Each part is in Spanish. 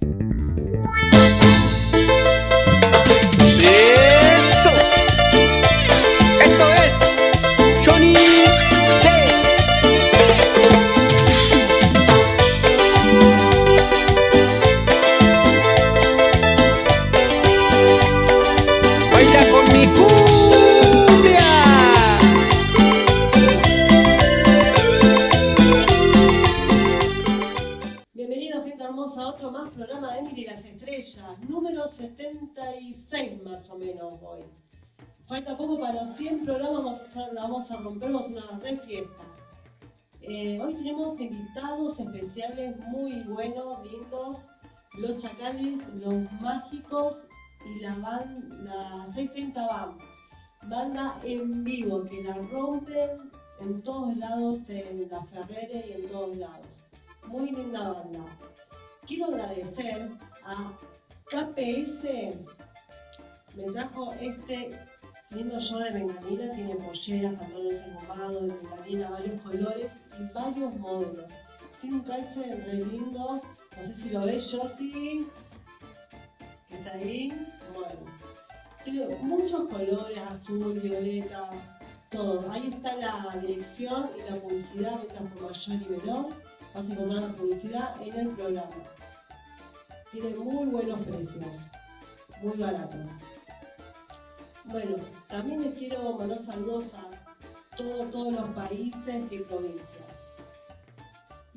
Eso. Eh, hoy tenemos invitados especiales muy buenos, lindos, los chacales, los mágicos y la banda, la 630 Band. Banda en vivo que la rompen en todos lados, en la Ferrere y en todos lados. Muy linda banda. Quiero agradecer a KPS, me trajo este lindo show de bengalina, tiene polleras, pantalones engomados, de bengalina, varios colores y varios modelos. Tiene un calce re lindo, no sé si lo ves, Josie, que está ahí, bueno. Tiene muchos colores, azul, violeta, todo. Ahí está la dirección y la publicidad, venta por mayor y menor vas a encontrar la publicidad en el programa. Tiene muy buenos precios, muy baratos. Bueno, también les quiero mandar saludos a todo- todos los países y provincias.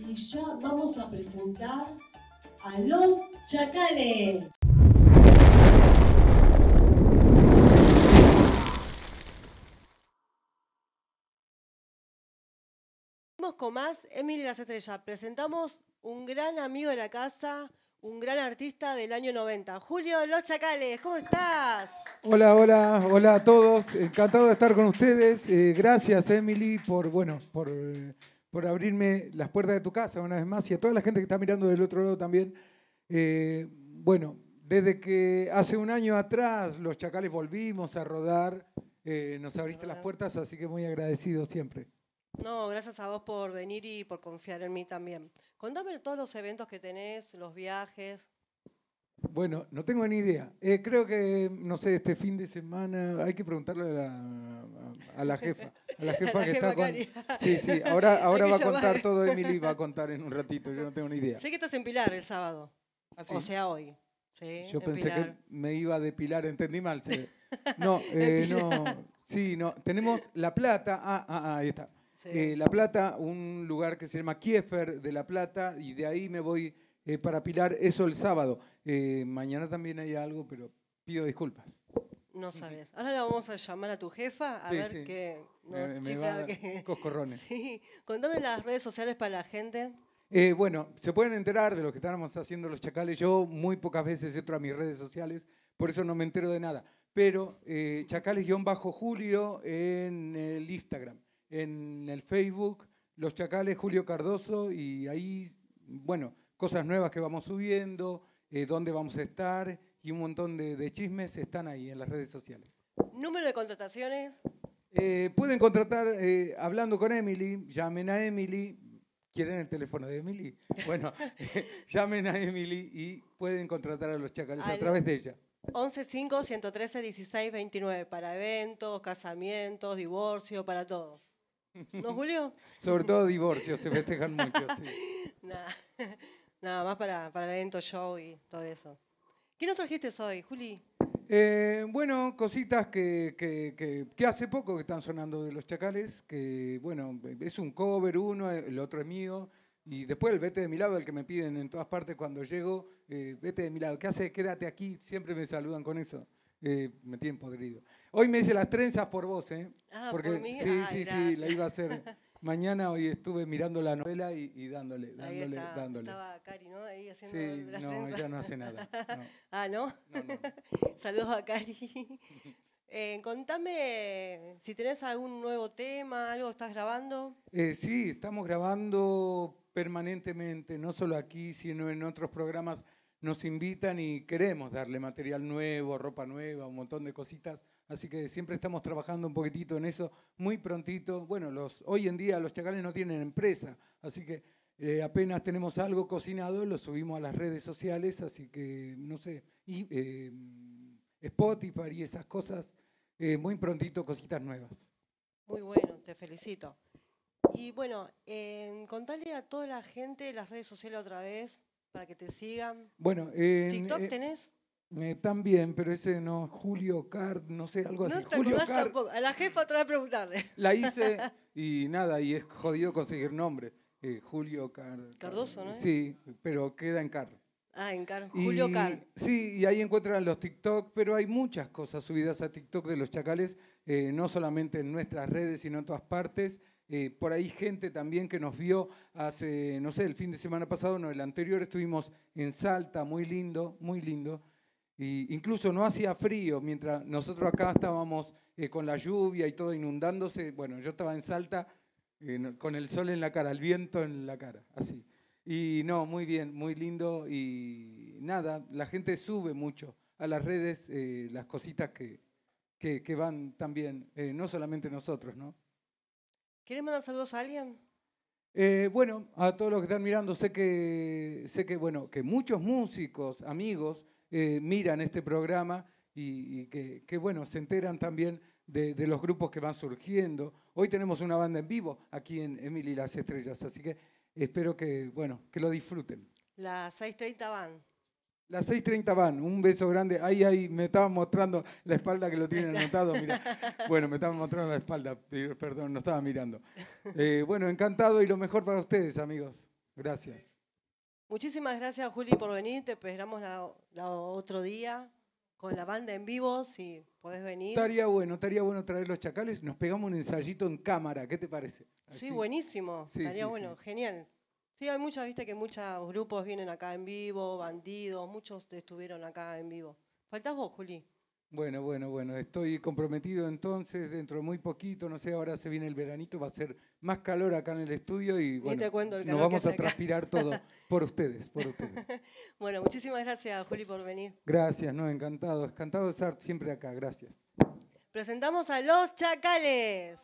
Y ya vamos a presentar a los chacales. Seguimos con más Emily las Estrellas. Presentamos un gran amigo de la casa, un gran artista del año 90. Julio Los Chacales, ¿cómo estás? Hola, hola, hola a todos. Encantado de estar con ustedes. Eh, gracias, Emily, por bueno, por, eh, por abrirme las puertas de tu casa una vez más y a toda la gente que está mirando del otro lado también. Eh, bueno, desde que hace un año atrás los Chacales volvimos a rodar, eh, nos abriste las puertas, así que muy agradecido siempre. No, gracias a vos por venir y por confiar en mí también. Contame todos los eventos que tenés, los viajes. Bueno, no tengo ni idea. Eh, creo que, no sé, este fin de semana hay que preguntarle a la, a la jefa. A la jefa la que jefa está con... Sí, sí, ahora, ahora va a contar todo Emily, va a contar en un ratito, yo no tengo ni idea. Sé que estás en Pilar el sábado, Ah, sí. o sea hoy. Sí, Yo en pensé Pilar. que me iba a depilar, entendí mal. se. No, eh, no, sí, no. Tenemos La Plata, ah, ah, ah, ahí está. Sí. Eh, la Plata, un lugar que se llama Kiefer de La Plata, y de ahí me voy eh, para Pilar, eso el sábado. Eh, mañana también hay algo, pero pido disculpas. No sabes. Ahora la vamos a llamar a tu jefa a Sí, ver sí. qué nos Me, me va a dar coscorrones. Sí. Contame las redes sociales para la gente. Eh, bueno, se pueden enterar de lo que estábamos haciendo los chacales. Yo muy pocas veces entro a mis redes sociales, por eso no me entero de nada. Pero eh, chacales-julio en el Instagram, en el Facebook, los chacales Julio Cardoso y ahí, bueno, cosas nuevas que vamos subiendo, eh, dónde vamos a estar y un montón de, de chismes están ahí en las redes sociales. Número de contrataciones. Eh, pueden contratar eh, hablando con Emily, llamen a Emily. ¿Quieren el teléfono de Emily? Bueno, llamen a Emily y pueden contratar a los chacales a través de ella. 11 5 113 16 29 para eventos, casamientos, divorcio, para todo. ¿No, Julio? Sobre todo divorcios, se festejan mucho. sí. Nada más para, para eventos, show y todo eso. ¿Qué nos trajiste hoy, Juli? Eh, bueno, cositas que, que- que- que hace poco que están sonando de los chacales, que bueno, es un cover uno, el otro es mío, y después el vete de mi lado, el que me piden en todas partes cuando llego, eh, vete de mi lado, ¿qué hace? Quédate aquí, siempre me saludan con eso, eh, me tienen podrido. Hoy me hice las trenzas por vos, ¿eh? Ah, Porque por mí. sí, Ay, sí, sí, la iba a hacer mañana, hoy estuve mirando la novela y, y dándole, Ahí dándole, está, dándole. estaba Cari, ¿no? Ahí haciendo Sí, las no, trenzas. ella no hace nada. no, Ah, ¿no? no, no, no. Saludos a Cari. Eh, contame si tenés algún nuevo tema, algo estás grabando. Eh, sí, estamos grabando permanentemente, no solo aquí, sino en otros programas. Nos invitan y queremos darle material nuevo, ropa nueva, un montón de cositas. Así que siempre estamos trabajando un poquitito en eso, muy prontito. Bueno, los, hoy en día los chacales no tienen empresa, así que eh, apenas tenemos algo cocinado, lo subimos a las redes sociales, así que, no sé, y eh, Spotify y esas cosas, eh, muy prontito cositas nuevas. Muy bueno, te felicito. Y bueno, contale a toda la gente las redes sociales otra vez para que te sigan. Bueno, en, ¿TikTok tenés? Eh, también, pero ese no, Julio Card, no sé, algo así. No te Julio Card, tampoco. A la jefa otra vez preguntarle. la hice y nada, y es jodido conseguir nombre. Eh, Julio Card. Cardoso, ¿no? Sí, pero queda en Car. Ah, en Car. Julio Car. Sí, y ahí encuentran los TikTok, pero hay muchas cosas subidas a TikTok de los chacales, eh, no solamente en nuestras redes, sino en todas partes. Eh, por ahí gente también que nos vio hace, no sé, el fin de semana pasado, no, el anterior estuvimos en Salta, muy lindo, muy lindo. Y incluso no hacía frío, mientras nosotros acá estábamos eh, con la lluvia y todo inundándose. Bueno, yo estaba en Salta eh, con el sol en la cara, el viento en la cara, así. Y no, muy bien, muy lindo. Y nada, la gente sube mucho a las redes eh, las cositas que, que, que van también, eh, no solamente nosotros, ¿no? ¿Quieres mandar saludos a alguien? Eh, bueno, a todos los que están mirando, sé que, sé que, bueno, que muchos músicos, amigos, eh, miran este programa y, y que, que, bueno, se enteran también de, de los grupos que van surgiendo. Hoy tenemos una banda en vivo aquí en Emily las Estrellas, así que espero que, bueno, que lo disfruten. Las 6.30 van. Las 6.30 van, un beso grande. Ahí, ahí, me estaban mostrando la espalda que lo tienen anotado, mira. Bueno, me estaban mostrando la espalda, perdón, no estaba mirando. Eh, bueno, encantado y lo mejor para ustedes, amigos. Gracias. Muchísimas gracias, Juli, por venir. Te esperamos la, la otro día con la banda en vivo, si podés venir. Estaría bueno, estaría bueno traer los chacales. Nos pegamos un ensayito en cámara, ¿qué te parece? Sí, buenísimo. Sí, Estaría sí, bueno, sí. genial. Sí, hay muchas, viste que muchos grupos vienen acá en vivo, bandidos, muchos estuvieron acá en vivo. Faltás vos, Juli. Bueno, bueno, bueno, estoy comprometido entonces, dentro de muy poquito, no sé, ahora se viene el veranito, va a ser más calor acá en el estudio y bueno, el nos vamos a transpirar todo por ustedes, por ustedes. Bueno, muchísimas gracias, Juli, por venir. Gracias, no, encantado, encantado de estar siempre acá, gracias. Presentamos a los chacales.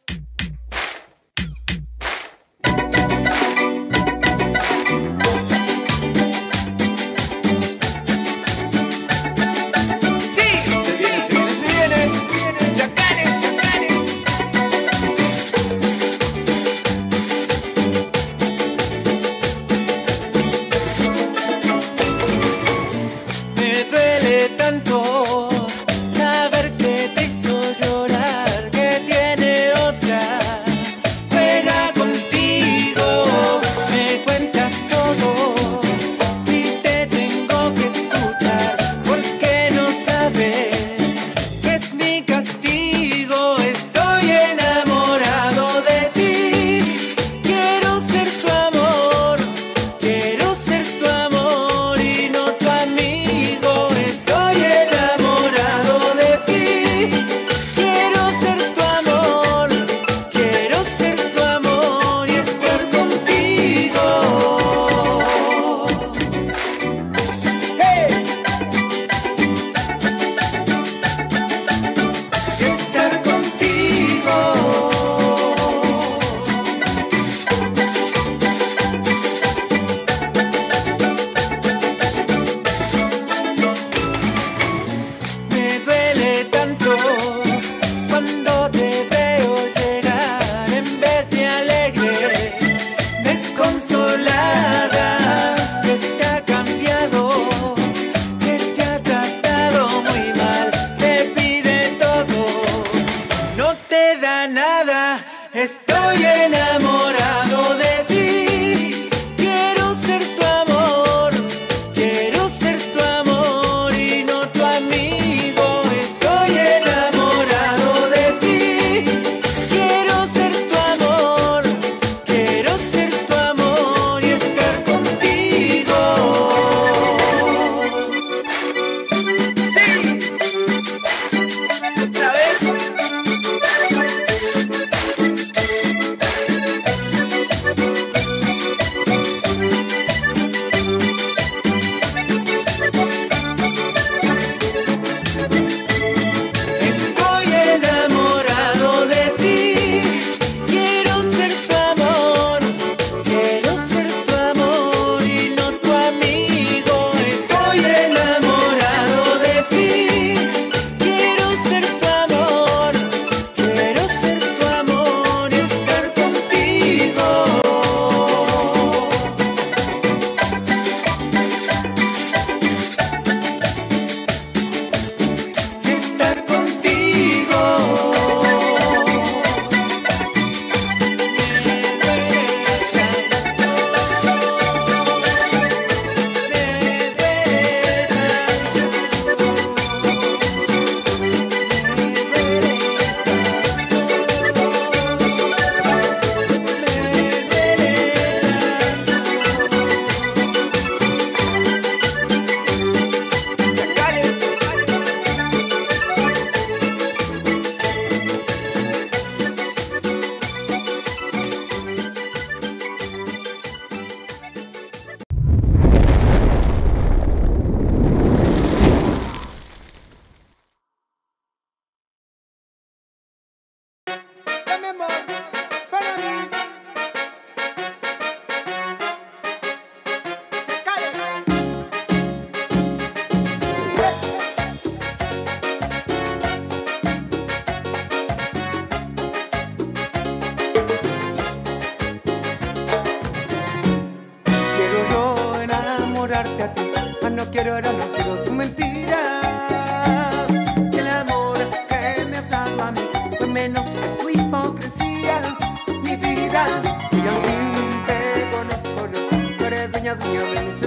Menos que tu hipocresía, mi vida. Y fin te conozco yo, tú eres dueña, dueña de mis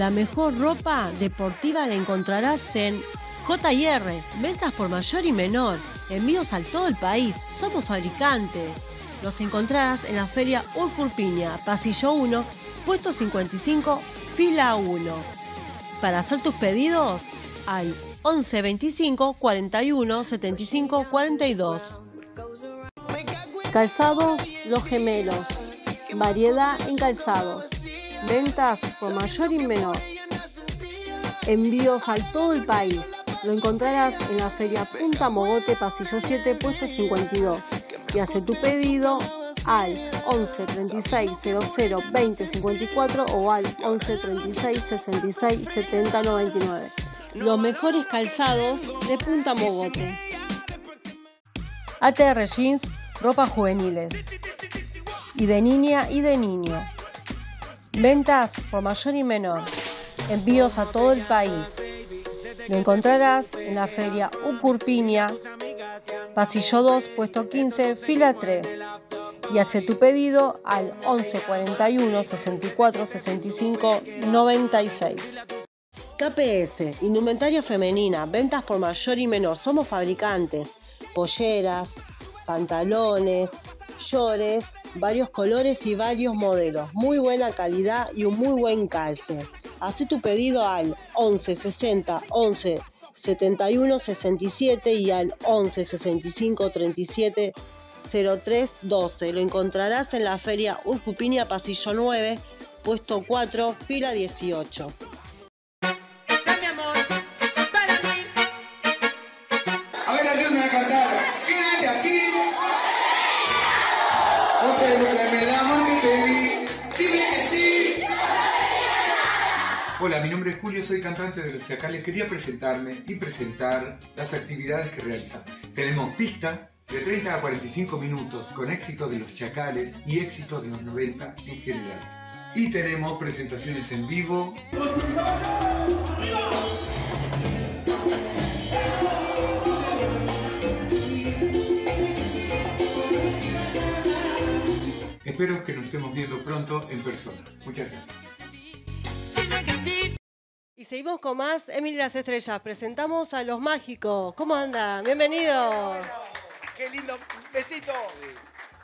La mejor ropa deportiva la encontrarás en JR, ventas por mayor y menor, envíos a todo el país, somos fabricantes. Los encontrarás en la feria Urcurpiña, pasillo 1, puesto 55, fila 1. Para hacer tus pedidos al 11 25 41 75 42. Calzados Los Gemelos. Variedad en calzados. Ventas por mayor y menor. Envíos al todo el país. Lo encontrarás en la feria Punta Mogote, pasillo 7, puesto 52. Y hace tu pedido al 11 36 00 20 54 o al 11 36 66 70 99. Los mejores calzados de Punta Mogote. ATR Jeans, ropa juveniles. Y de niña y de niño. Ventas por mayor y menor. Envíos a todo el país. Lo encontrarás en la feria Ucurpiña, pasillo 2, puesto 15, fila 3. Y hace tu pedido al 11 41 64 65 96. KPS, indumentaria femenina, ventas por mayor y menor. Somos fabricantes, polleras, pantalones, shorts, varios colores y varios modelos. Muy buena calidad y un muy buen calce. Haz tu pedido al 11 60 11 71 67 y al 11 65 37 03 12. Lo encontrarás en la feria Urcupiña Pasillo 9, puesto 4, fila 18. Hola, mi nombre es Julio, soy cantante de Los Chacales. Quería presentarme y presentar las actividades que realizamos. Tenemos pista de 30 a 45 minutos con éxitos de Los Chacales y éxitos de los 90 en general. Y tenemos presentaciones en vivo. espero que nos estemos viendo pronto en persona. Muchas gracias. Y seguimos con más Emily las Estrellas. Presentamos a los mágicos. ¿Cómo andan? Bienvenidos. Qué lindo, besito.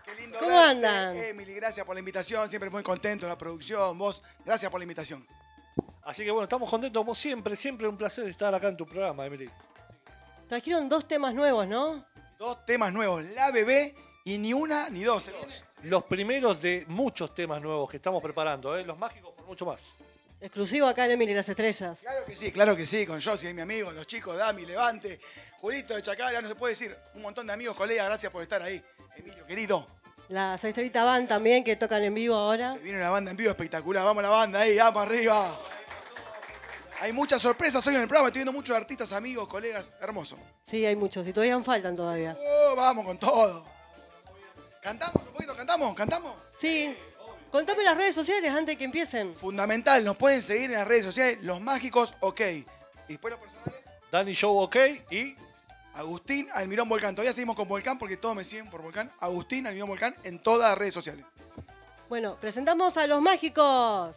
Qué lindo ¿Cómo verte, andan? Emily, gracias por la invitación, siempre muy contento la producción, vos, gracias por la invitación. Así que bueno, estamos contentos como siempre, siempre un placer estar acá en tu programa, Emily. Trajeron dos temas nuevos, ¿no? Dos temas nuevos, La Bebé y ni una ni dos. Los primeros de muchos temas nuevos que estamos preparando, ¿eh? los mágicos por mucho más. Exclusivo acá en Emily las Estrellas. Claro que sí, claro que sí, con Josie, mi amigo, los chicos, Dami, Levante, Julito de Chacal, ya no se puede decir, un montón de amigos, colegas, gracias por estar ahí. Emilio, querido, Las Estrellitas Van también, que tocan en vivo ahora. se viene una banda en vivo espectacular, vamos a la banda ahí, vamos arriba. Hay muchas sorpresas hoy en el programa, estoy viendo muchos artistas, amigos, colegas, hermoso. Sí, hay muchos. Y todavía faltan todavía. Oh, vamos con todo. ¿Cantamos un poquito? ¿Cantamos? ¿Cantamos? Sí. Contame las redes sociales antes de que empiecen. Fundamental, nos pueden seguir en las redes sociales, Los Mágicos OK. Y después los personales, Danny Show OK y Agustín Almirón Volcán. Todavía seguimos con Volcán porque todos me siguen por Volcán. Agustín Almirón Volcán en todas las redes sociales. Bueno, presentamos a los mágicos.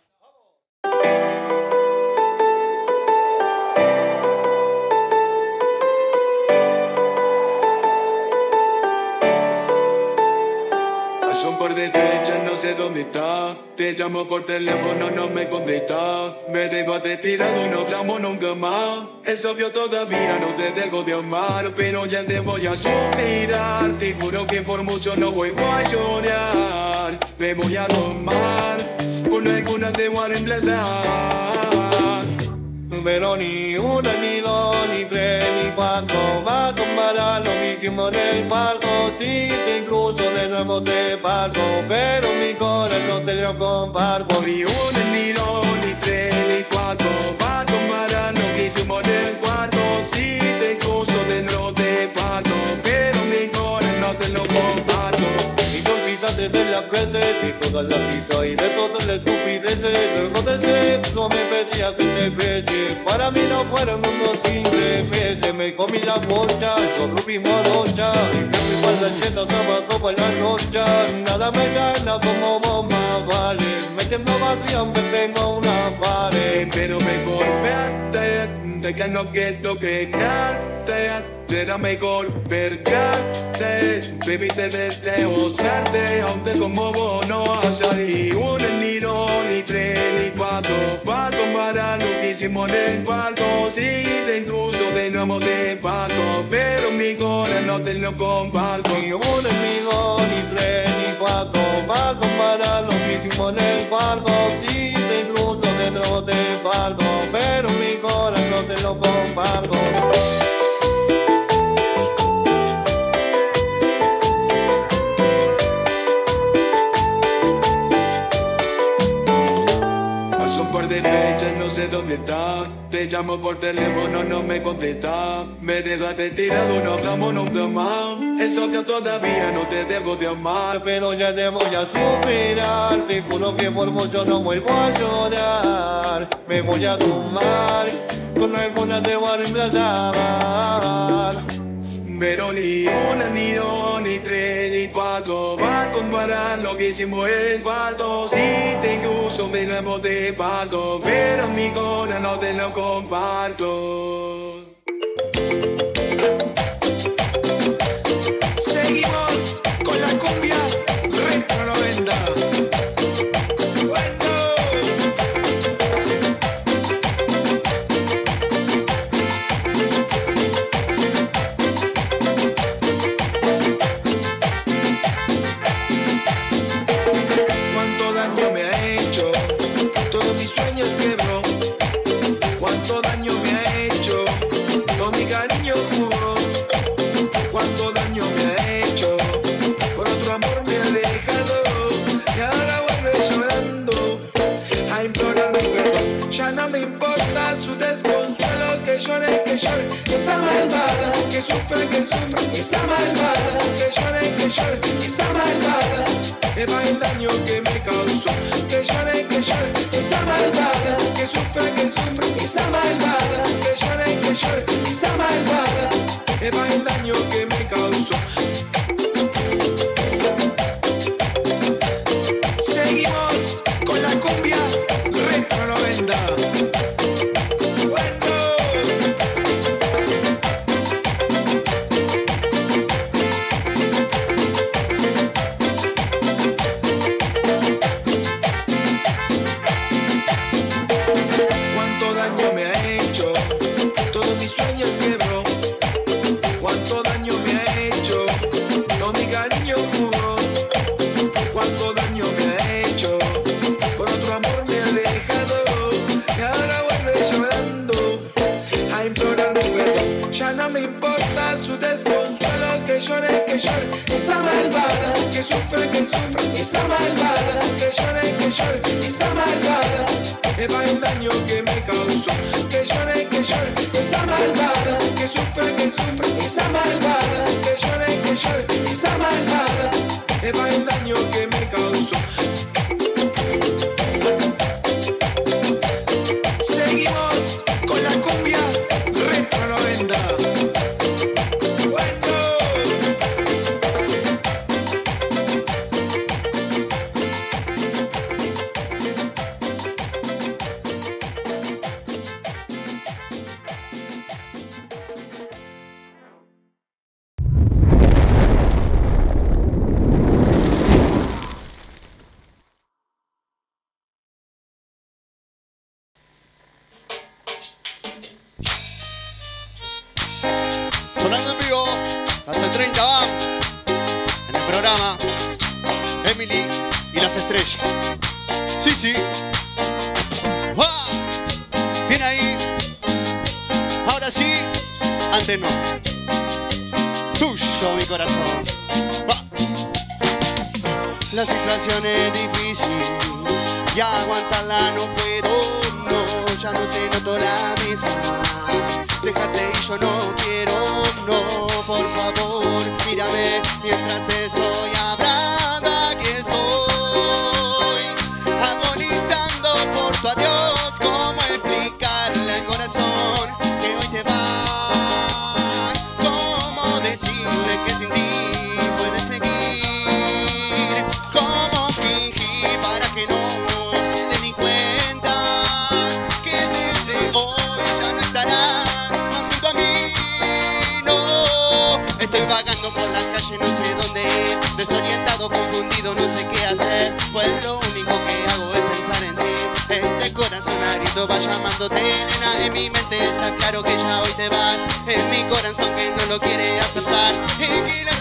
Pasó un par de fechas, no sé dónde está. Te llamo por teléfono, no me contesta. Me dejaste tirado, no hablamos nunca más. Es obvio, todavía no te dejo de amar. Pero ya te voy a suspirar. Te juro que por mucho no vuelvo a llorar. Me voy a tomar. Con alguna te voy a reemplazar. Pero ni una, ni dos, ni tres, ni cuatro Va a tomar a lo mismo en el barco. Si te incluso de nuevo te parto Pero mi corazón no te lo comparto. Ni uno, ni dos, ni tres, ni cuatro Va a tomar a lo que hicimos en el cuarto. Si te incluso de nuevo te parto Pero mi corazón no te lo comparto. Y te olvidaste de las veces De todas las risas y de todas las estupideces Luego de sexo me pedía que te bese Para mí no fuera un mundo sin Me comí la bocha, yo rompí morocha. Y me para la tienda abajo para la rocha Nada me gana como bomba, vale. Me siento vacío aunque tengo una pared. Pero mejor verte De que no quiero quedarte Será mejor vergarte Baby te deseo serte Aunque como vos no haya ni uno, ni cuatro Pa' tomar a lo que hicimos en el cuarto. Si te incluso de nuevo te parto Pero mi corazón no te lo comparto. Ni uno, ni dos, ni tres, ni cuatro Va a comparar lo que hicimos en el cuarto. Si te incluso de nuevo te parto Pero mi corazón no te lo comparto dónde. Te llamo por teléfono, no me contesta. Me dejaste tirado, no hablamos nunca más. Es obvio, todavía no te debo de amar. Pero ya te voy a superar Te juro que por mucho no vuelvo a llorar Me voy a tomar Con alguna te voy a reemplazar Pero ni una, ni dos, ni tres, ni cuatro Va a comparar lo que hicimos en cuarto. Si te incluso de nuevo te parto Pero mi corazón no te lo comparto que esa malvada, que llore, que llore, esa malvada. Que va el daño que está malvada, que llore, que llore, está malvada, va el daño que me causó, que llore, que llore, está malvada, que sufre, que sufre, está malvada, que llore, que llore, está malvada. programa Emily y las estrellas. Sí, sí. ¡Ah! Bien ahí. Ahora sí, antes no. Tuyo mi corazón. La situación es difícil ya aguantarla no puedo, no, ya no te noto la misma. Déjate y yo no quiero, no, por favor, mírame mientras te estoy hablando, aquí estoy. Va llamándote nena En mi mente está claro que ya hoy te vas. Es mi corazón que no lo quiere aceptar. Y que la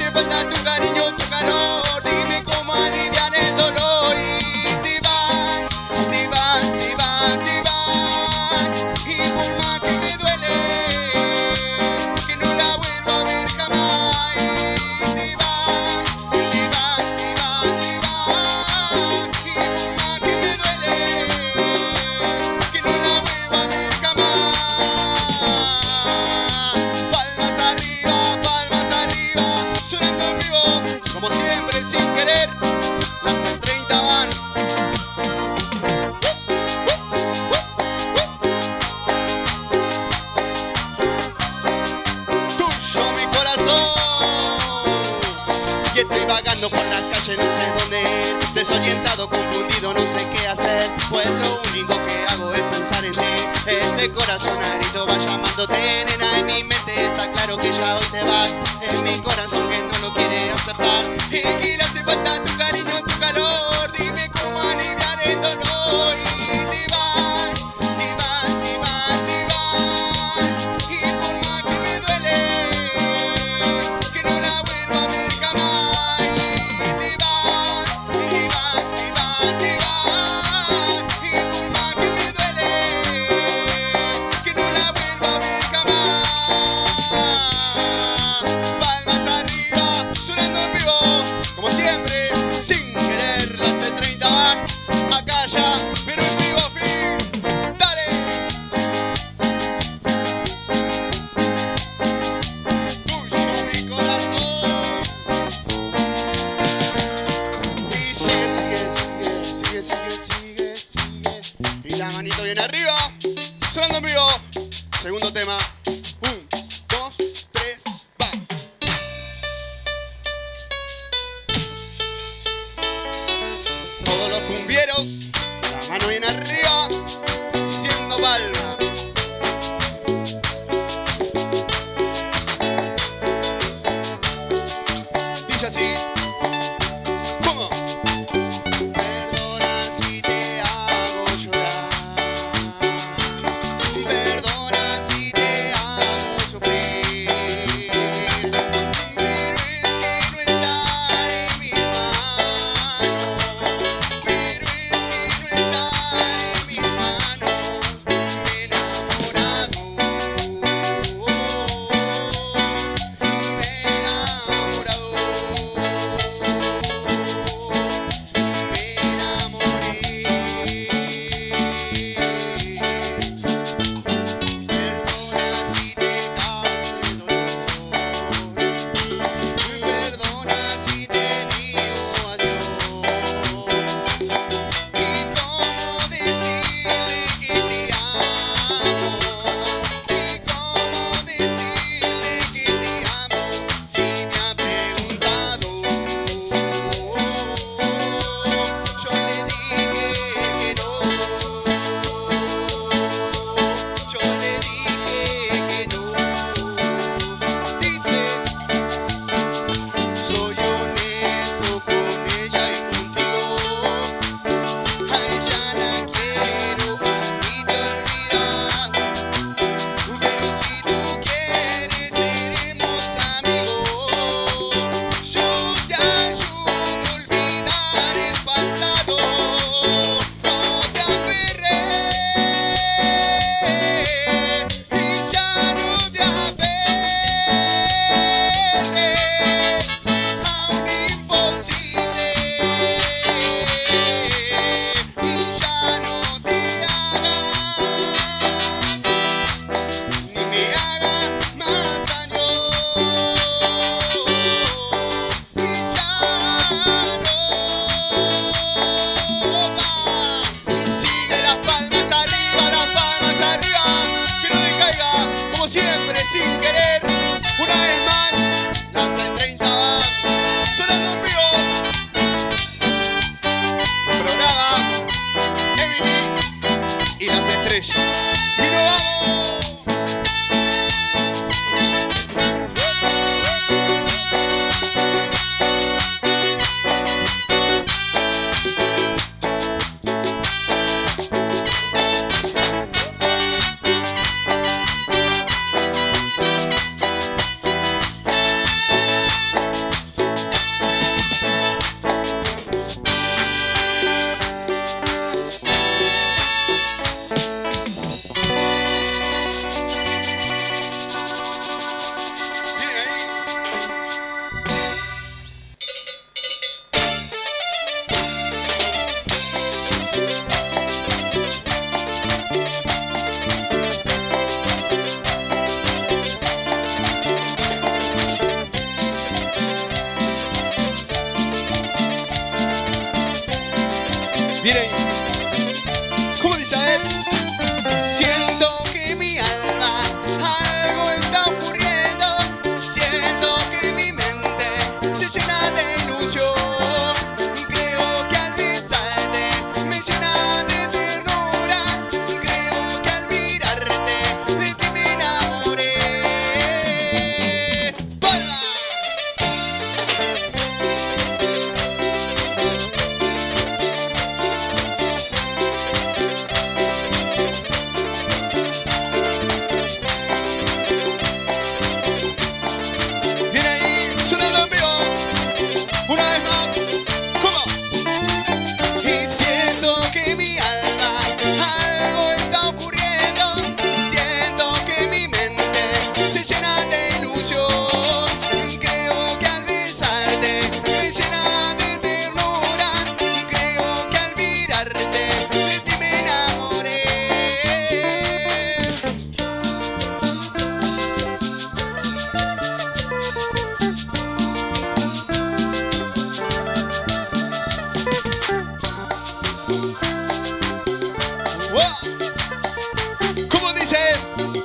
¡Wow! ¿Cómo dice?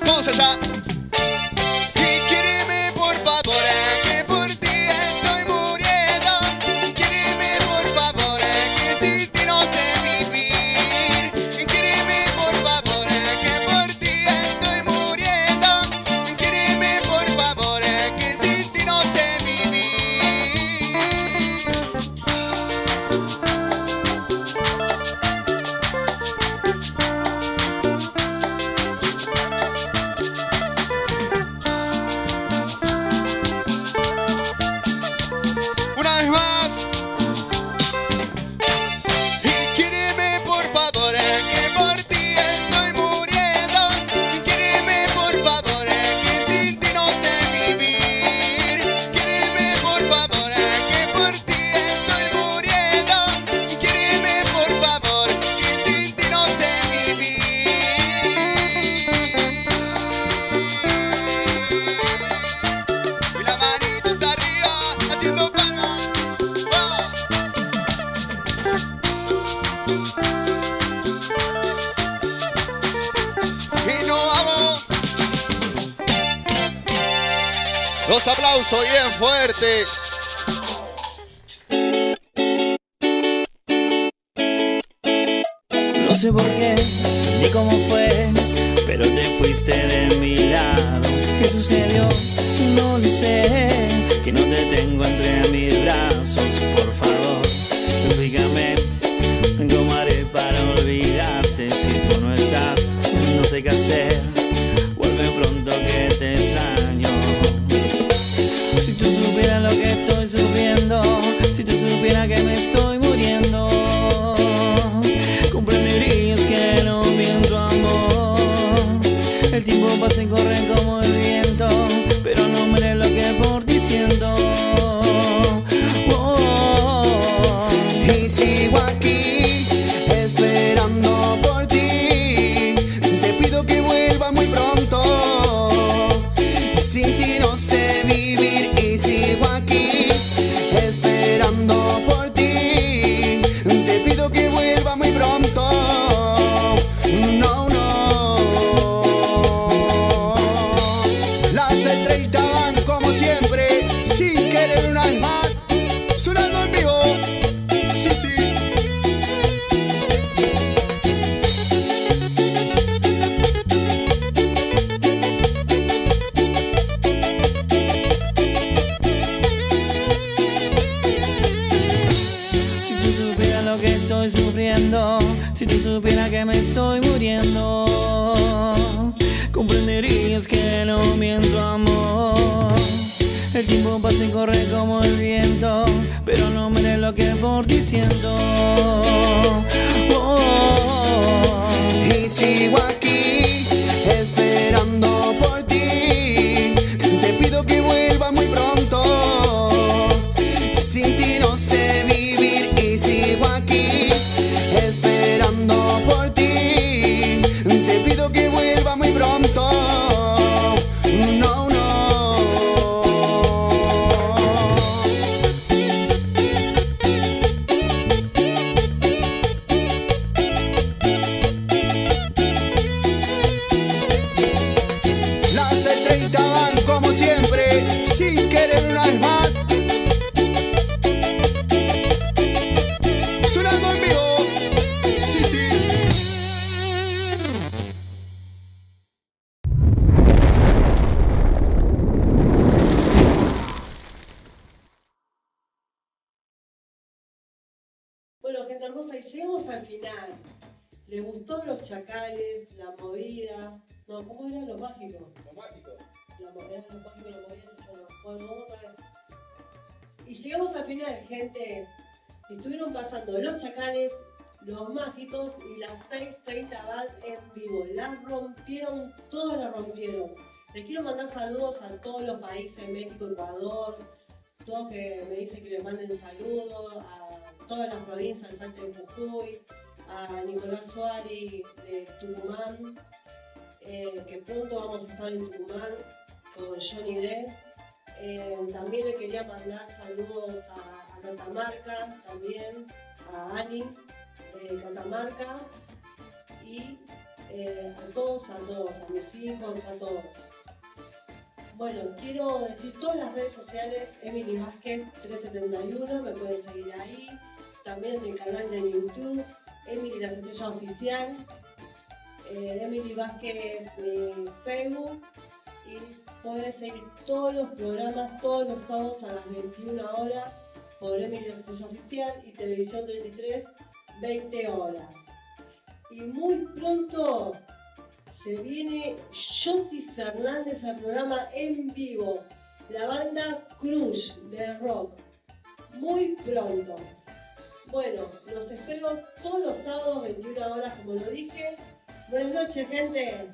Vamos allá. Los aplausos bien fuertes. Lo mágico? Lo mágico. La lo mágico, la movida se llama. Bueno, vamos otra vez. Y llegamos al final, gente. Estuvieron pasando los chacales, los mágicos y las 6.30 Band en vivo. Las rompieron, todas las rompieron. Les quiero mandar saludos a todos los países, México, Ecuador, todos que me dicen que les manden saludos, a todas las provincias de Salta de Jujuy, a Nicolás Suárez de Tucumán, eh, que pronto vamos a estar en Tucumán con Johnny D. Eh, también le quería mandar saludos a, Catamarca, también a Ani de Catamarca y eh, a todos, a todos, a mis hijos, a todos. Bueno, quiero decir todas las redes sociales, Emily Vázquez 371, me pueden seguir ahí, también en el canal de YouTube, Emily Las Estrellas Oficial, eh, Emily Vázquez mi Facebook y pueden seguir todos los programas todos los sábados a las 21 horas por Emily Las Estrellas Oficial y Televisión 33, 20 horas. Y muy pronto se viene Josie Fernández al programa en vivo, la banda Crush de rock. Muy pronto. Bueno, los espero todos los sábados 21 horas como lo dije. Buenas noches, gente.